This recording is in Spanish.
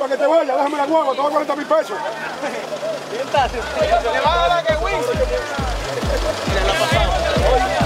para que te vaya, déjame la guagua, te voy a 40 mil pesos. ¿Qué estás? ¿Te va a dar la que win? Mira.